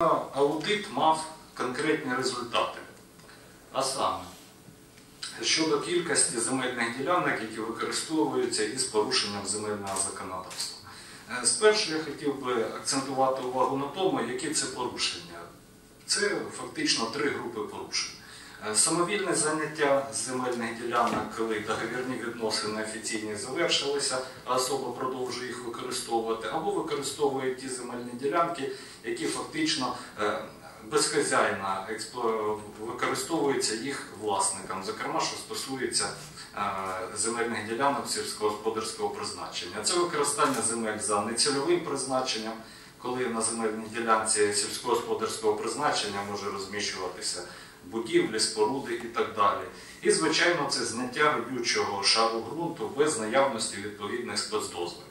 Аудит мав конкретні результати. А саме, щодо кількості земельних ділянок, які використовуються із порушенням земельного законодавства. Е, Спершу я хотів би акцентувати увагу на тому, які це порушення. Це фактично три групи порушень. Е, Самовільне заняття земельних ділянок, коли договірні відносини офіційні завершилися, а особа продовжує їх використовувати, або використовує ті земельні ділянки, які фактично е, безхазяйно використовуються їх власникам, зокрема, що стосується е, земельних ділянок сільськогосподарського призначення. Це використання земель за нецільовим призначенням, коли на земельній ділянці сільськогосподарського призначення може розміщуватися будівлі, споруди і так далі. І, звичайно, це зняття родючого шару ґрунту без наявності відповідних спецдозволів.